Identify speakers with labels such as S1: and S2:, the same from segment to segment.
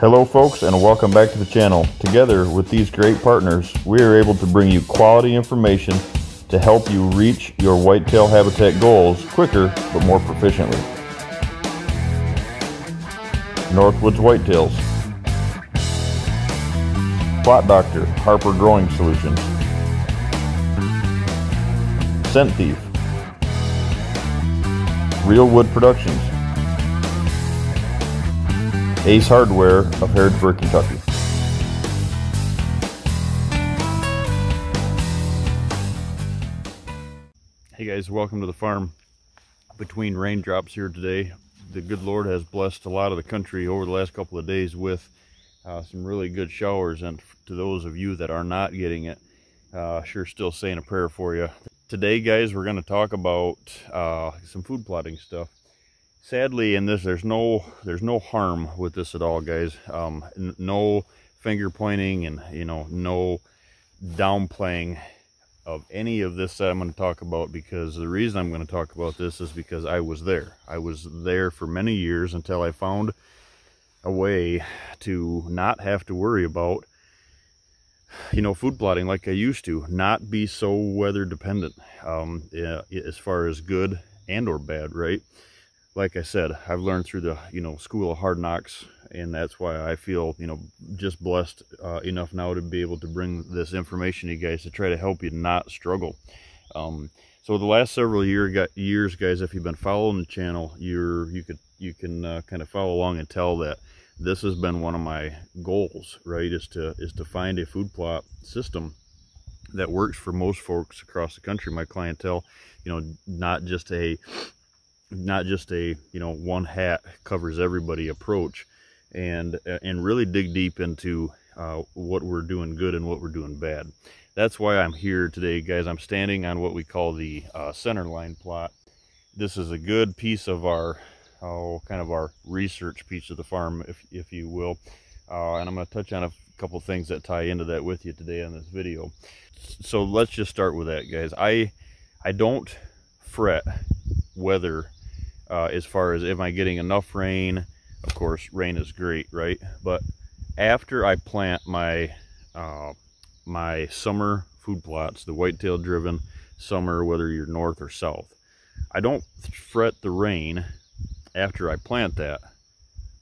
S1: Hello folks and welcome back to the channel. Together with these great partners, we are able to bring you quality information to help you reach your whitetail habitat goals quicker but more proficiently. Northwoods Whitetails Plot Doctor Harper Growing Solutions Scent Thief Real Wood Productions Ace Hardware of Harrodsburg, Kentucky. Hey guys, welcome to the farm. Between raindrops here today, the good Lord has blessed a lot of the country over the last couple of days with uh, some really good showers. And to those of you that are not getting it, uh, sure still saying a prayer for you. Today, guys, we're going to talk about uh, some food plotting stuff sadly in this there's no there's no harm with this at all guys. Um, no finger pointing and you know no downplaying of any of this that i'm going to talk about because the reason i'm going to talk about this is because i was there. I was there for many years until i found a way to not have to worry about you know food plotting like i used to not be so weather dependent um, as far as good and or bad right like I said, I've learned through the, you know, school of hard knocks, and that's why I feel, you know, just blessed uh, enough now to be able to bring this information to you guys to try to help you not struggle. Um, so the last several year, got years, guys, if you've been following the channel, you're, you could, you can uh, kind of follow along and tell that this has been one of my goals, right, is to, is to find a food plot system that works for most folks across the country, my clientele, you know, not just a not just a you know one hat covers everybody approach and and really dig deep into uh, what we're doing good and what we're doing bad. That's why i'm here today guys. I'm standing on what we call the uh, center line plot. This is a good piece of our oh kind of our research piece of the farm if if you will. Uh, and i'm going to touch on a couple things that tie into that with you today on this video. So let's just start with that guys. I i don't fret weather uh, as far as am I getting enough rain? Of course, rain is great, right? But after I plant my uh, my summer food plots, the whitetail driven summer, whether you're north or south, I don't fret the rain after I plant that.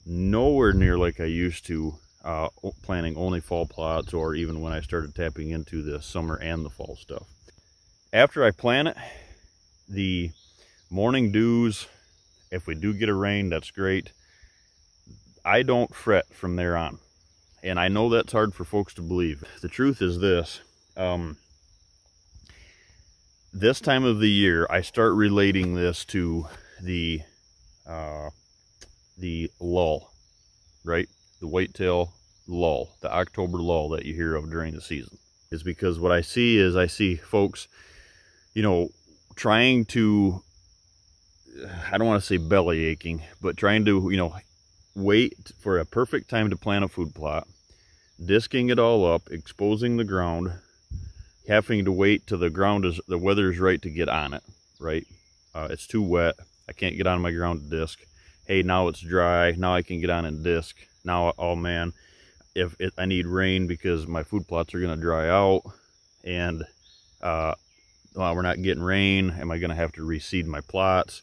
S1: Nowhere near like I used to uh, planting only fall plots or even when I started tapping into the summer and the fall stuff. After I plant it, the morning dews if we do get a rain, that's great. I don't fret from there on. And I know that's hard for folks to believe. The truth is this. Um, this time of the year, I start relating this to the uh, the lull, right? The whitetail lull, the October lull that you hear of during the season. Is because what I see is I see folks, you know, trying to I don't want to say belly aching, but trying to, you know, wait for a perfect time to plant a food plot, disking it all up, exposing the ground, having to wait till the ground is, the weather is right to get on it, right? Uh, it's too wet. I can't get on my ground to disc. Hey, now it's dry. Now I can get on and disc. Now, oh man, if it, I need rain because my food plots are going to dry out and uh, well, we're not getting rain. Am I going to have to reseed my plots?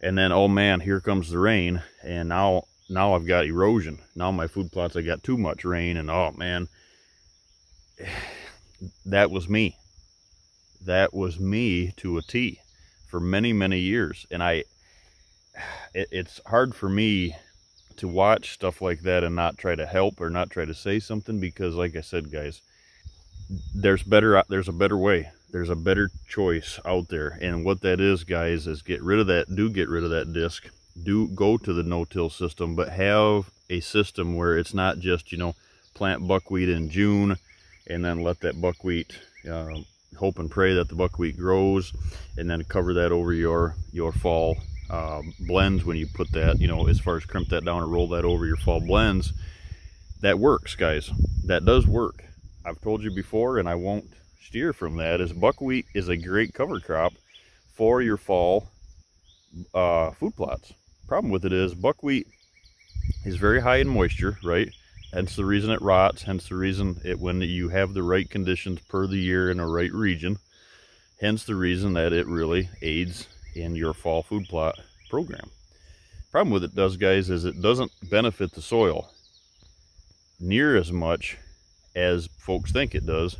S1: And then oh man here comes the rain. And now now I've got erosion. Now my food plots I got too much rain. And oh man that was me. That was me to a T for many many years. And I it, it's hard for me to watch stuff like that and not try to help or not try to say something because like I said guys there's better there's a better way there's a better choice out there. And what that is guys is get rid of that do get rid of that disc. Do go to the no-till system but have a system where it's not just you know plant buckwheat in June and then let that buckwheat uh, hope and pray that the buckwheat grows and then cover that over your your fall uh, blends when you put that you know as far as crimp that down and roll that over your fall blends. That works guys. That does work. I've told you before and I won't steer from that is buckwheat is a great cover crop for your fall uh, food plots. Problem with it is buckwheat is very high in moisture, right? hence the reason it rots, hence the reason it when you have the right conditions per the year in a right region, hence the reason that it really aids in your fall food plot program. Problem with it does, guys, is it doesn't benefit the soil near as much as folks think it does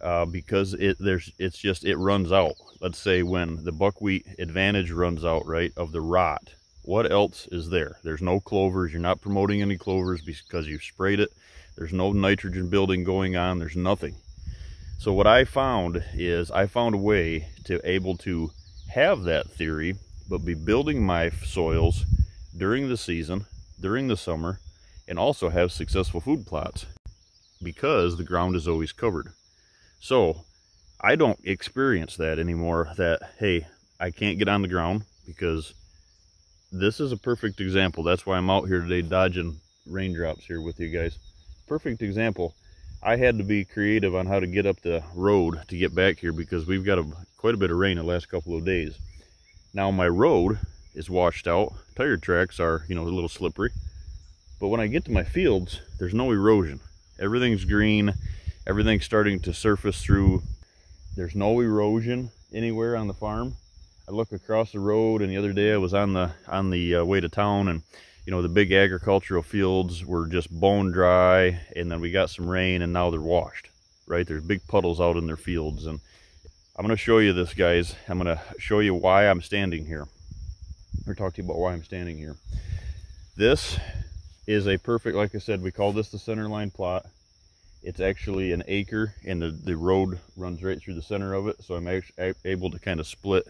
S1: uh, because it there's it's just it runs out. Let's say when the buckwheat advantage runs out, right, of the rot. What else is there? There's no clovers. You're not promoting any clovers because you've sprayed it. There's no nitrogen building going on. There's nothing. So what I found is I found a way to able to have that theory, but be building my soils during the season, during the summer, and also have successful food plots because the ground is always covered. So I don't experience that anymore that, hey, I can't get on the ground because this is a perfect example. That's why I'm out here today dodging raindrops here with you guys. Perfect example. I had to be creative on how to get up the road to get back here because we've got a, quite a bit of rain the last couple of days. Now my road is washed out. Tire tracks are, you know, a little slippery. But when I get to my fields, there's no erosion. Everything's green everything's starting to surface through. There's no erosion anywhere on the farm. I look across the road and the other day I was on the on the uh, way to town and you know the big agricultural fields were just bone dry and then we got some rain and now they're washed right there's big puddles out in their fields and I'm going to show you this guys I'm going to show you why I'm standing here or talk to you about why I'm standing here this is a perfect like I said we call this the center line plot it's actually an acre and the, the road runs right through the center of it. So I'm able to kind of split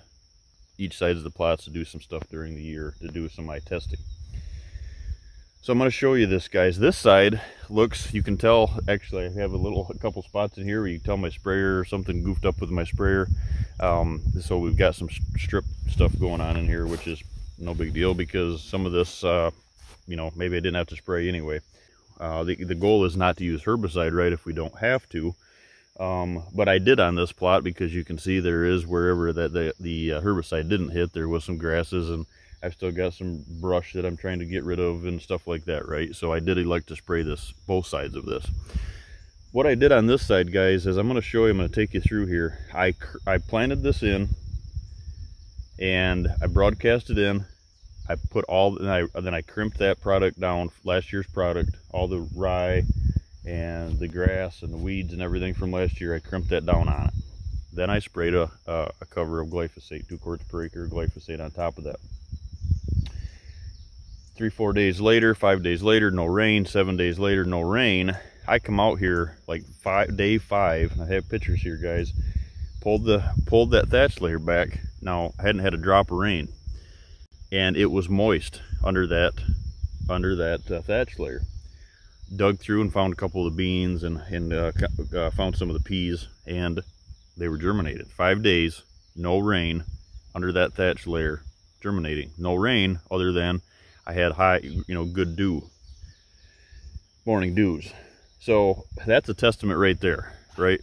S1: each side of the plots to do some stuff during the year to do some of my testing. So I'm going to show you this guys. This side looks, you can tell, actually I have a little, a couple spots in here where you can tell my sprayer or something goofed up with my sprayer. Um, so we've got some strip stuff going on in here, which is no big deal because some of this, uh, you know, maybe I didn't have to spray anyway. Uh, the, the goal is not to use herbicide right if we don't have to. Um, but I did on this plot because you can see there is wherever that the, the uh, herbicide didn't hit, there was some grasses and I've still got some brush that I'm trying to get rid of and stuff like that, right? So I did like to spray this, both sides of this. What I did on this side, guys, is I'm going to show you, I'm going to take you through here. I, I planted this in and I broadcasted in I put all, and I, then I crimped that product down, last year's product, all the rye and the grass and the weeds and everything from last year, I crimped that down on it. Then I sprayed a, a, a cover of glyphosate, two quarts per acre glyphosate on top of that. Three, four days later, five days later, no rain, seven days later, no rain. I come out here like five, day five, I have pictures here, guys, pulled the, pulled that thatch layer back. Now, I hadn't had a drop of rain and it was moist under that under that uh, thatch layer. Dug through and found a couple of the beans and and uh, uh, found some of the peas and they were germinated. Five days no rain under that thatch layer germinating. No rain other than I had high you know good dew morning dews. So that's a testament right there right?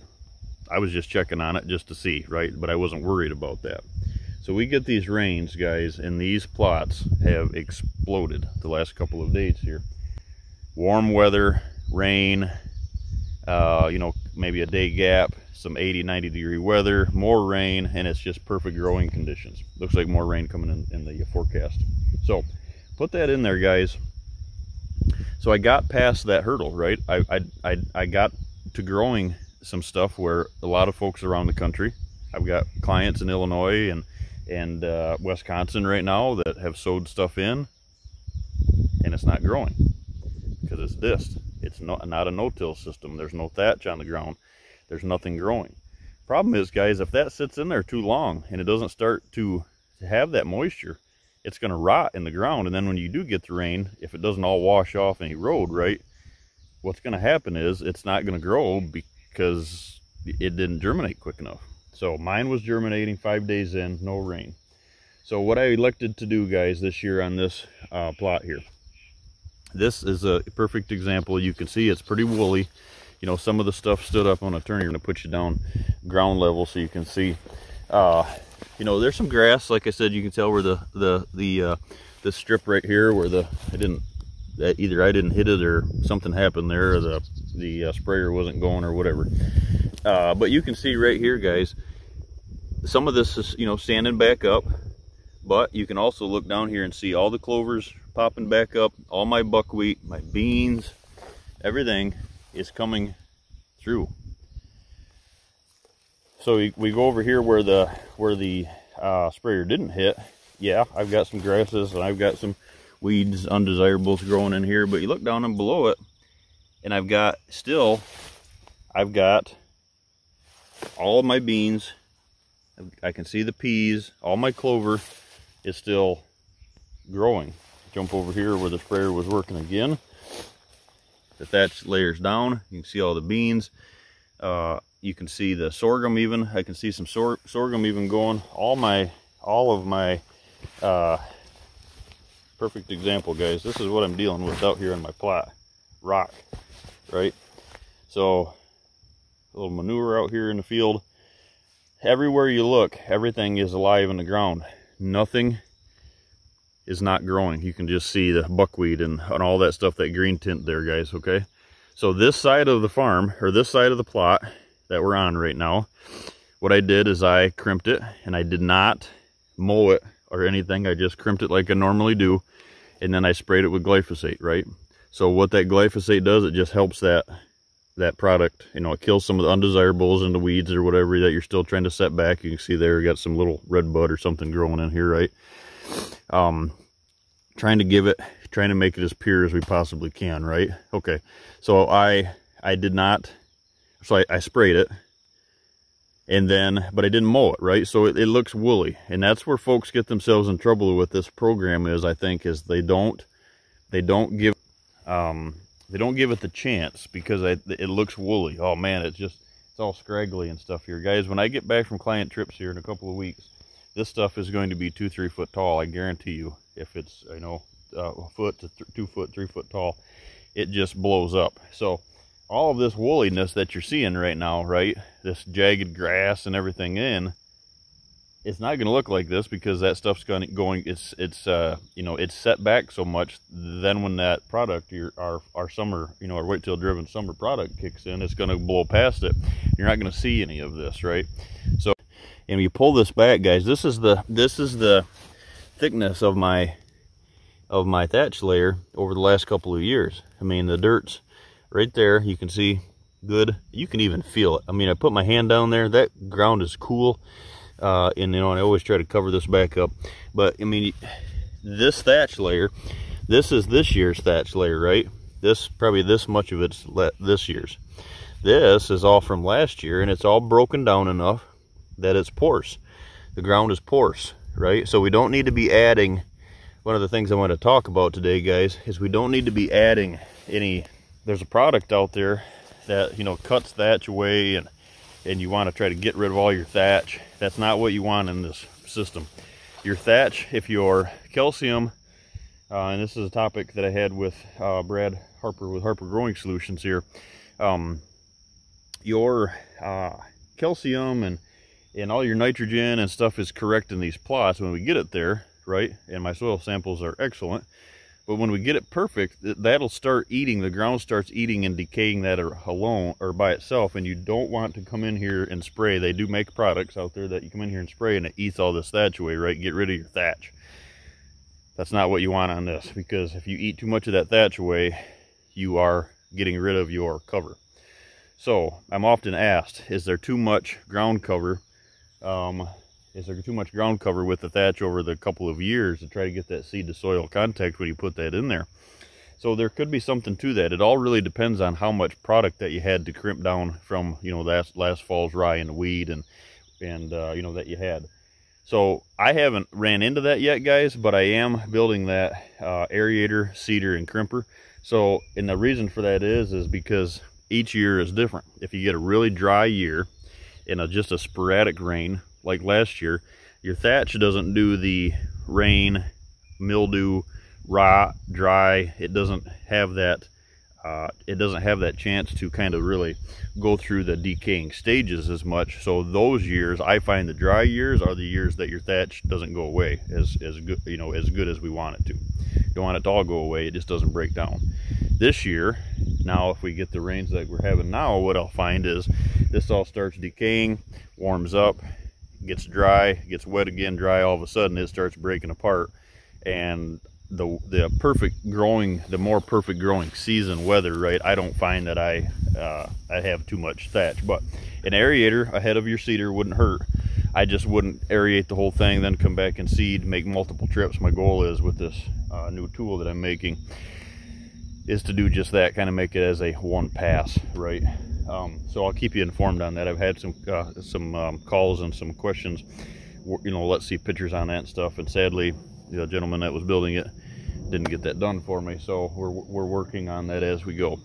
S1: I was just checking on it just to see right? But I wasn't worried about that so we get these rains, guys, and these plots have exploded the last couple of days here. Warm weather, rain, uh, you know, maybe a day gap, some 80, 90 degree weather, more rain, and it's just perfect growing conditions. Looks like more rain coming in, in the forecast. So put that in there, guys. So I got past that hurdle, right? I, I, I, I got to growing some stuff where a lot of folks around the country, I've got clients in Illinois and and uh, Wisconsin right now that have sowed stuff in and it's not growing because it's this. It's not, not a no-till system. There's no thatch on the ground. There's nothing growing. Problem is, guys, if that sits in there too long and it doesn't start to, to have that moisture, it's going to rot in the ground. And then when you do get the rain, if it doesn't all wash off and erode, right, what's going to happen is it's not going to grow because it didn't germinate quick enough. So mine was germinating five days in, no rain. So what I elected to do, guys, this year on this uh, plot here, this is a perfect example. You can see it's pretty woolly. You know, some of the stuff stood up on a turn. You're going to put you down ground level so you can see. Uh, you know, there's some grass. Like I said, you can tell where the the the uh, the strip right here where the I didn't that either I didn't hit it or something happened there, or the the uh, sprayer wasn't going or whatever. Uh, but you can see right here, guys, some of this is you know standing back up, but you can also look down here and see all the clovers popping back up, all my buckwheat, my beans, everything is coming through. So we, we go over here where the where the uh, sprayer didn't hit. Yeah, I've got some grasses and I've got some weeds, undesirables growing in here. But you look down and below it, and I've got still, I've got all of my beans. I can see the peas. All my clover is still growing. Jump over here where the sprayer was working again. The thatch layers down. You can see all the beans. Uh, you can see the sorghum even. I can see some sor sorghum even going. All my, all of my, uh, perfect example, guys. This is what I'm dealing with out here in my plot. Rock, right? So, a little manure out here in the field. Everywhere you look, everything is alive in the ground. Nothing is not growing. You can just see the buckwheat and, and all that stuff, that green tint there, guys, okay? So this side of the farm, or this side of the plot, that we're on right now. What I did is I crimped it and I did not mow it or anything. I just crimped it like I normally do. And then I sprayed it with glyphosate, right? So what that glyphosate does, it just helps that that product, you know, it kills some of the undesirables and the weeds or whatever that you're still trying to set back. You can see there, got some little red bud or something growing in here, right? Um, trying to give it, trying to make it as pure as we possibly can, right? Okay, so I, I did not so I, I sprayed it and then, but I didn't mow it, right? So it, it looks woolly. And that's where folks get themselves in trouble with this program is, I think, is they don't, they don't give, um, they don't give it the chance because I, it looks woolly. Oh man, it's just, it's all scraggly and stuff here. Guys, when I get back from client trips here in a couple of weeks, this stuff is going to be two, three foot tall. I guarantee you, if it's, you know, uh, a foot to two foot, three foot tall, it just blows up. So, all of this wooliness that you're seeing right now, right? This jagged grass and everything in, it's not going to look like this because that stuff's going going it's it's uh you know it's set back so much then when that product your our our summer you know our whitetail driven summer product kicks in it's going to blow past it. You're not going to see any of this right? So and you pull this back guys this is the this is the thickness of my of my thatch layer over the last couple of years. I mean the dirt's right there. You can see good. You can even feel it. I mean i put my hand down there. That ground is cool uh, and you know i always try to cover this back up. But i mean this thatch layer this is this year's thatch layer right? This probably this much of it's this year's. This is all from last year and it's all broken down enough that it's porous. The ground is porous right? So we don't need to be adding one of the things i want to talk about today guys is we don't need to be adding any there's a product out there that you know cuts thatch away and and you want to try to get rid of all your thatch that's not what you want in this system. Your thatch if your calcium uh, and this is a topic that I had with uh, Brad Harper with Harper Growing Solutions here um, your uh, calcium and and all your nitrogen and stuff is correct in these plots. When we get it there right and my soil samples are excellent but when we get it perfect, that'll start eating, the ground starts eating and decaying that alone or by itself. And you don't want to come in here and spray. They do make products out there that you come in here and spray and it eats all this thatch away, right? Get rid of your thatch. That's not what you want on this because if you eat too much of that thatch away, you are getting rid of your cover. So I'm often asked, is there too much ground cover um, is there too much ground cover with the thatch over the couple of years to try to get that seed to soil contact when you put that in there. So there could be something to that. It all really depends on how much product that you had to crimp down from, you know, last, last fall's rye and weed and, and uh, you know, that you had. So I haven't ran into that yet, guys, but I am building that uh, aerator, seeder, and crimper. So, and the reason for that is, is because each year is different. If you get a really dry year and a, just a sporadic rain, like last year, your thatch doesn't do the rain, mildew, rot, dry. It doesn't have that uh, it doesn't have that chance to kind of really go through the decaying stages as much. So those years, I find the dry years are the years that your thatch doesn't go away as, as good, you know, as good as we want it to. You want it to all go away, it just doesn't break down. This year, now if we get the rains that we're having now, what I'll find is this all starts decaying, warms up, gets dry, gets wet again, dry, all of a sudden it starts breaking apart. And the the perfect growing the more perfect growing season weather right i don't find that i uh, i have too much thatch. But an aerator ahead of your seeder wouldn't hurt. I just wouldn't aerate the whole thing then come back and seed make multiple trips. My goal is with this uh, new tool that i'm making is to do just that kind of make it as a one pass right um, so i'll keep you informed on that. I've had some uh, some um, calls and some questions you know let's see pictures on that and stuff. And sadly the gentleman that was building it didn't get that done for me. So we're, we're working on that as we go.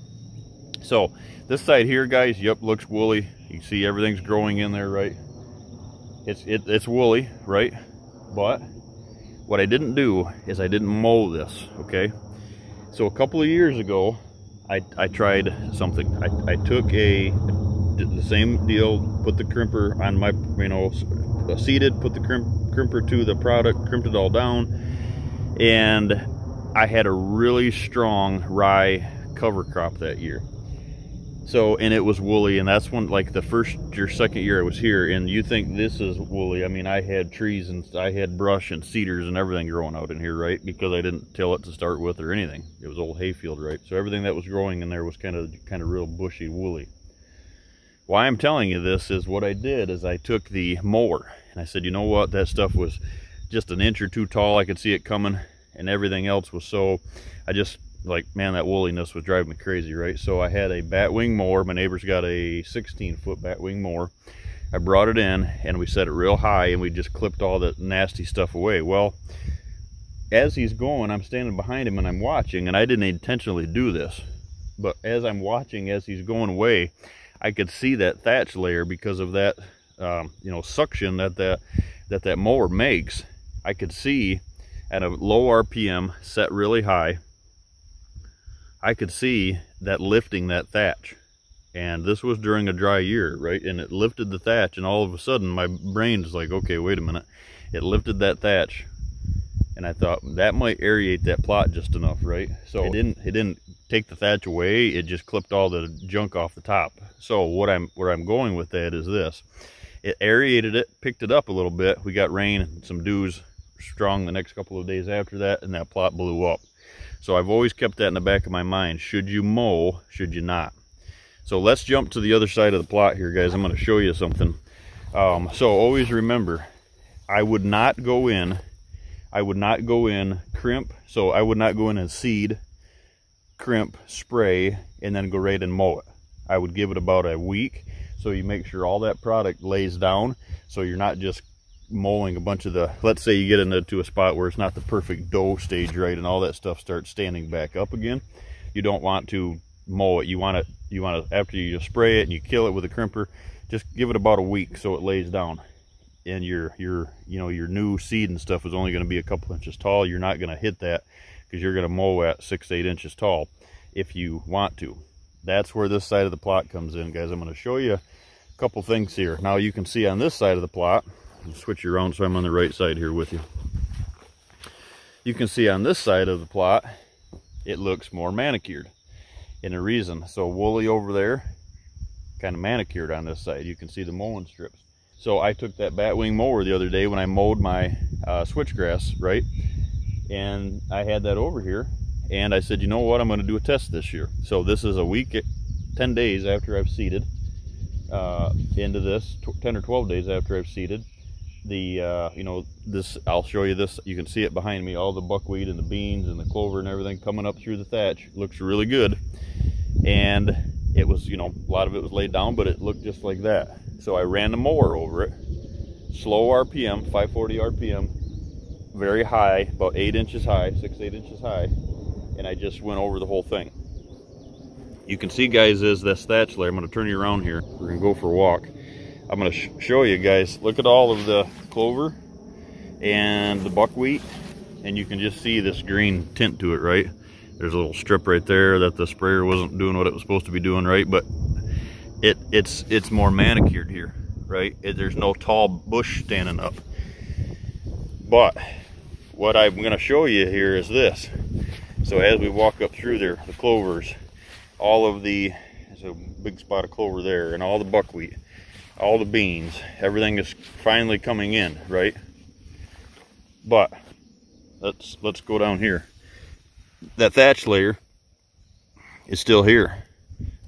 S1: So this side here guys yep looks woolly. You see everything's growing in there right? It's it, it's woolly right? But what I didn't do is I didn't mow this okay? So a couple of years ago I, I tried something I, I took a the same deal put the crimper on my you know seeded put the crimp, crimper to the product crimped it all down and I had a really strong rye cover crop that year. So, and it was woolly, and that's when, like, the first your second year I was here, and you think this is woolly. I mean, I had trees and I had brush and cedars and everything growing out in here, right? Because I didn't till it to start with or anything. It was old hayfield, right? So everything that was growing in there was kind of, kind of real bushy, woolly. Why I'm telling you this is what I did is I took the mower, and I said, you know what? That stuff was just an inch or two tall. I could see it coming and everything else was so I just like man that wooliness was driving me crazy right? So I had a batwing mower. My neighbor's got a 16 foot batwing mower. I brought it in and we set it real high and we just clipped all the nasty stuff away. Well as he's going I'm standing behind him and I'm watching and I didn't intentionally do this. But as I'm watching as he's going away I could see that thatch layer because of that um, you know suction that that that that mower makes. I could see at a low RPM set really high, I could see that lifting that thatch. And this was during a dry year, right? And it lifted the thatch and all of a sudden my brain's like, okay, wait a minute. It lifted that thatch and I thought that might aerate that plot just enough, right? So it didn't it didn't take the thatch away, it just clipped all the junk off the top. So what I'm where I'm going with that is this. It aerated it, picked it up a little bit. We got rain and some dews strong the next couple of days after that and that plot blew up. So I've always kept that in the back of my mind. Should you mow, should you not? So let's jump to the other side of the plot here, guys. I'm going to show you something. Um, so always remember, I would not go in, I would not go in crimp. So I would not go in and seed, crimp, spray, and then go right and mow it. I would give it about a week so you make sure all that product lays down so you're not just mowing a bunch of the let's say you get into a spot where it's not the perfect dough stage right and all that stuff starts standing back up again you don't want to mow it. You want it you want to after you spray it and you kill it with a crimper just give it about a week so it lays down. And your your you know your new seed and stuff is only going to be a couple inches tall. You're not going to hit that because you're going to mow at six eight inches tall if you want to. That's where this side of the plot comes in guys. I'm going to show you a couple things here. Now you can see on this side of the plot switch you around so I'm on the right side here with you. You can see on this side of the plot, it looks more manicured. And a reason, so woolly over there, kind of manicured on this side. You can see the mowing strips. So I took that batwing mower the other day when I mowed my uh, switchgrass, right? And I had that over here. And I said, you know what, I'm going to do a test this year. So this is a week, 10 days after I've seeded uh, into this, 10 or 12 days after I've seeded the uh, you know this I'll show you this. You can see it behind me. All the buckwheat and the beans and the clover and everything coming up through the thatch looks really good. And it was you know a lot of it was laid down but it looked just like that. So I ran the mower over it. Slow RPM 540 RPM very high about eight inches high six eight inches high. And I just went over the whole thing. You can see guys is this thatch layer I'm going to turn you around here. We're gonna go for a walk I'm going to sh show you guys. Look at all of the clover and the buckwheat. And you can just see this green tint to it, right? there's a little strip right there that the sprayer wasn't doing what it was supposed to be doing right, but it it's it's more manicured here, right? It, there's no tall bush standing up. But what I'm going to show you here is this. So as we walk up through there, the clovers, all of the, there's a big spot of clover there, and all the buckwheat, all the beans, everything is finally coming in, right? But let's let's go down here. That thatch layer is still here.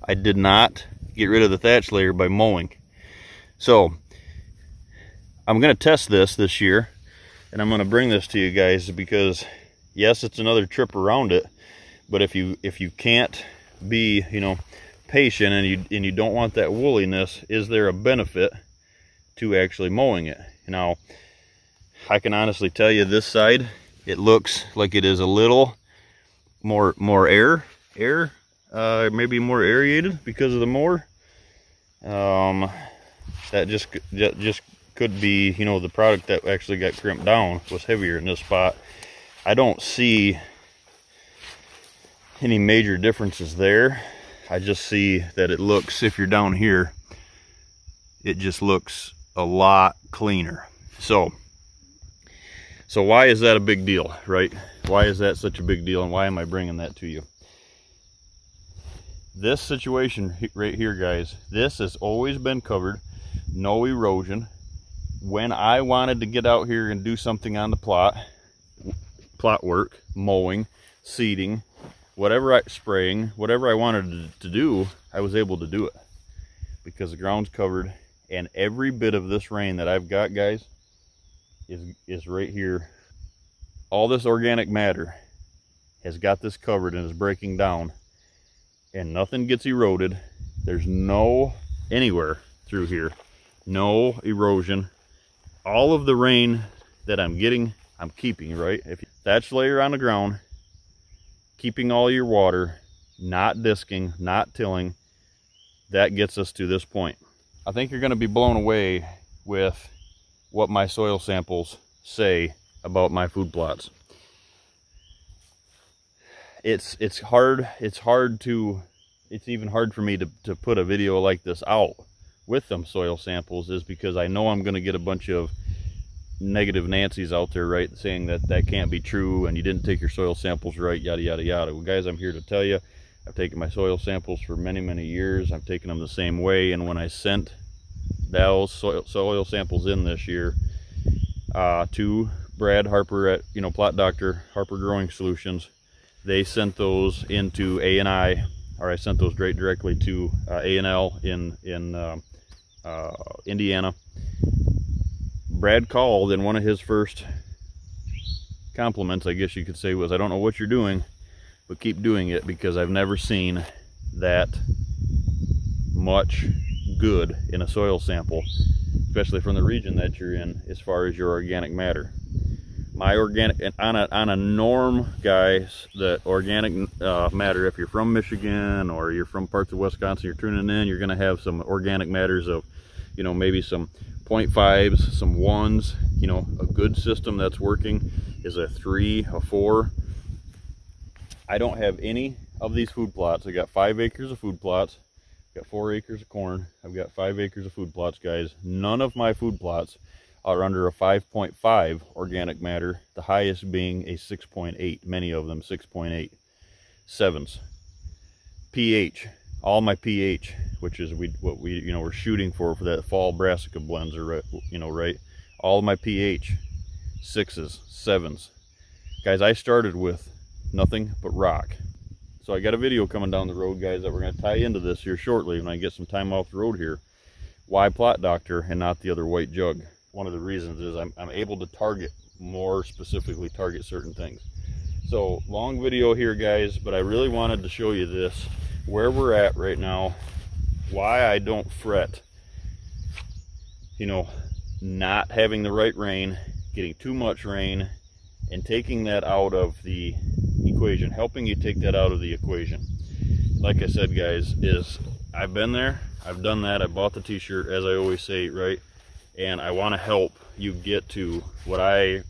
S1: I did not get rid of the thatch layer by mowing. So I'm going to test this this year and I'm going to bring this to you guys because yes, it's another trip around it, but if you if you can't be, you know, patient and you and you don't want that wooliness, is there a benefit to actually mowing it? Now, I can honestly tell you this side, it looks like it is a little more more air, air, uh, maybe more aerated because of the mower. Um, that just just could be, you know, the product that actually got crimped down was heavier in this spot. I don't see any major differences there. I just see that it looks, if you're down here, it just looks a lot cleaner. So, so why is that a big deal, right? Why is that such a big deal and why am I bringing that to you? This situation right here, guys, this has always been covered, no erosion. When I wanted to get out here and do something on the plot, plot work, mowing, seeding, whatever I spraying, whatever I wanted to do, I was able to do it because the ground's covered and every bit of this rain that I've got, guys, is, is right here. All this organic matter has got this covered and is breaking down and nothing gets eroded. There's no anywhere through here, no erosion. All of the rain that I'm getting, I'm keeping, right? If thatch layer on the ground, keeping all your water, not disking, not tilling, that gets us to this point. I think you're gonna be blown away with what my soil samples say about my food plots. It's it's hard it's hard to it's even hard for me to, to put a video like this out with them soil samples is because I know I'm gonna get a bunch of negative Nancy's out there, right, saying that that can't be true and you didn't take your soil samples right, yada, yada, yada. Well, guys, I'm here to tell you, I've taken my soil samples for many, many years. I've taken them the same way, and when I sent those soil, soil samples in this year uh, to Brad Harper at, you know, Plot Doctor, Harper Growing Solutions, they sent those into A&L, or I sent those straight directly to uh, A&L in, in uh, uh, Indiana. Brad called, and one of his first compliments, I guess you could say, was, I don't know what you're doing, but keep doing it because I've never seen that much good in a soil sample, especially from the region that you're in as far as your organic matter. My organic, on a, on a norm, guys, the organic uh, matter, if you're from Michigan or you're from parts of Wisconsin, you're tuning in, you're going to have some organic matters of, you know, maybe some 0.5s, some ones, you know, a good system that's working is a three, a four. I don't have any of these food plots. I got five acres of food plots i got four acres of corn. I've got five acres of food plots, guys. None of my food plots are under a 5.5 organic matter, the highest being a 6.8, many of them 6.8, sevens. pH, all my pH, which is we what we you know we're shooting for for that fall brassica blends are you know right, all my pH, sixes, sevens. Guys, I started with nothing but rock. So I got a video coming down the road, guys, that we're going to tie into this here shortly when I get some time off the road here. Why Plot Doctor and not the other white jug? One of the reasons is I'm, I'm able to target more specifically target certain things. So long video here, guys, but I really wanted to show you this, where we're at right now, why I don't fret, you know, not having the right rain, getting too much rain, and taking that out of the equation, helping you take that out of the equation. Like I said, guys, is I've been there, I've done that, I bought the t-shirt, as I always say, right? And I want to help you get to what I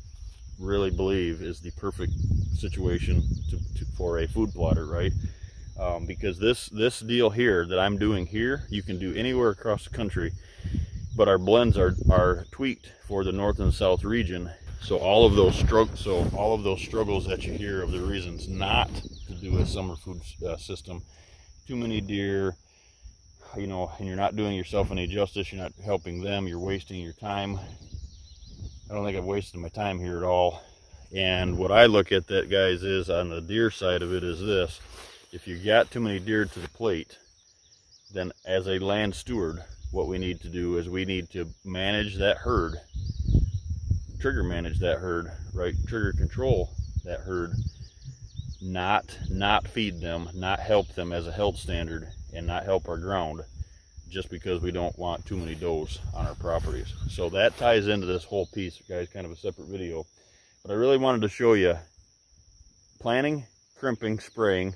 S1: really believe is the perfect situation to, to for a food plotter, right? Um, because this this deal here that I'm doing here, you can do anywhere across the country, but our blends are are tweaked for the north and south region. So all of those struggles, so all of those struggles that you hear of the reasons not to do a summer food uh, system, too many deer, you know, and you're not doing yourself any justice. You're not helping them. You're wasting your time. I don't think I've wasted my time here at all. And what I look at that, guys, is on the deer side of it is this. If you got too many deer to the plate, then as a land steward, what we need to do is we need to manage that herd, trigger manage that herd, right? Trigger control that herd, not not feed them, not help them as a health standard, and not help our ground just because we don't want too many does on our properties. So that ties into this whole piece, guys, kind of a separate video. But I really wanted to show you planting, crimping, spraying,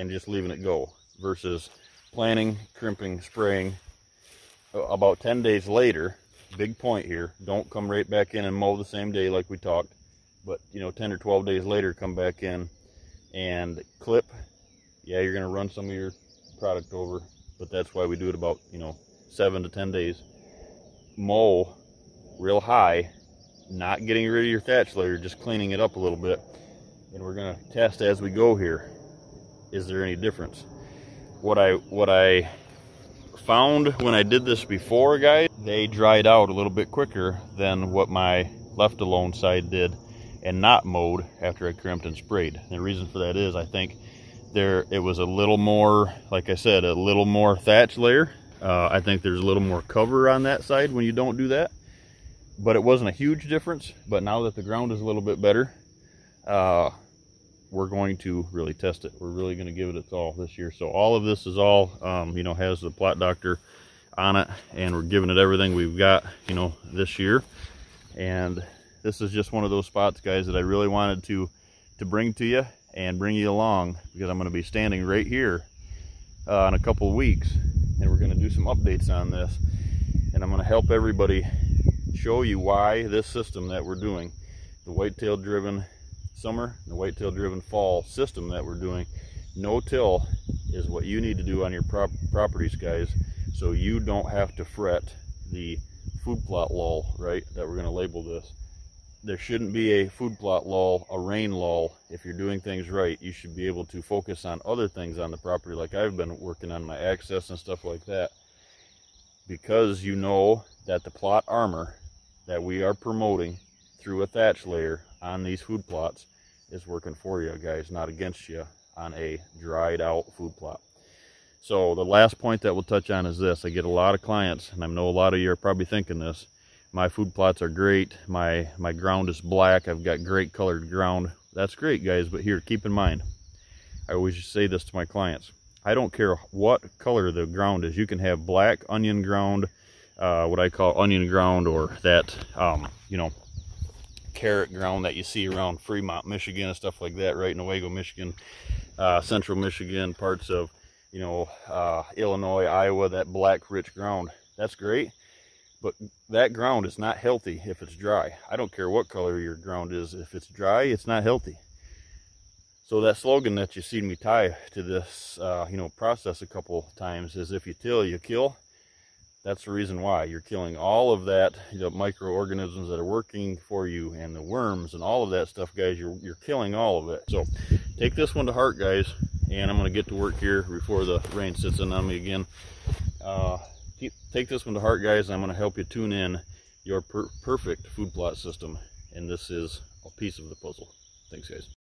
S1: and just leaving it go versus planting, crimping, spraying. About 10 days later, big point here, don't come right back in and mow the same day like we talked, but you know, 10 or 12 days later, come back in and clip. Yeah, you're gonna run some of your product over, but that's why we do it about, you know, seven to 10 days. Mow real high, not getting rid of your thatch layer, just cleaning it up a little bit. And we're gonna test as we go here. Is there any difference? What I, what I found when I did this before, guys, they dried out a little bit quicker than what my left alone side did and not mowed after I crimped and sprayed. And the reason for that is I think there it was a little more like i said a little more thatch layer uh, i think there's a little more cover on that side when you don't do that but it wasn't a huge difference but now that the ground is a little bit better uh, we're going to really test it. We're really going to give it its all this year. So all of this is all um, you know has the plot doctor on it and we're giving it everything we've got you know this year. And this is just one of those spots guys that i really wanted to to bring to you and bring you along because I'm going to be standing right here uh, in a couple of weeks and we're going to do some updates on this. And I'm going to help everybody show you why this system that we're doing the whitetail driven summer and the whitetail driven fall system that we're doing no till is what you need to do on your prop properties guys so you don't have to fret the food plot lull right that we're going to label this there shouldn't be a food plot lull, a rain lull. If you're doing things right, you should be able to focus on other things on the property, like I've been working on my access and stuff like that. Because you know that the plot armor that we are promoting through a thatch layer on these food plots is working for you guys, not against you on a dried out food plot. So the last point that we'll touch on is this. I get a lot of clients, and I know a lot of you are probably thinking this, my food plots are great. My my ground is black. I've got great colored ground. That's great guys but here keep in mind i always say this to my clients. I don't care what color the ground is. You can have black onion ground uh, what i call onion ground or that um, you know carrot ground that you see around fremont michigan and stuff like that right in Owego, michigan uh, central michigan parts of you know uh, illinois iowa that black rich ground that's great but that ground is not healthy if it's dry. I don't care what color your ground is. If it's dry, it's not healthy. So that slogan that you see me tie to this, uh, you know, process a couple times is if you till, you kill. That's the reason why. You're killing all of that, know, microorganisms that are working for you and the worms and all of that stuff, guys. You're, you're killing all of it. So take this one to heart, guys. And I'm going to get to work here before the rain sits in on me again. Uh, keep, take this one to heart, guys. I'm going to help you tune in your per perfect food plot system. And this is a piece of the puzzle. Thanks, guys.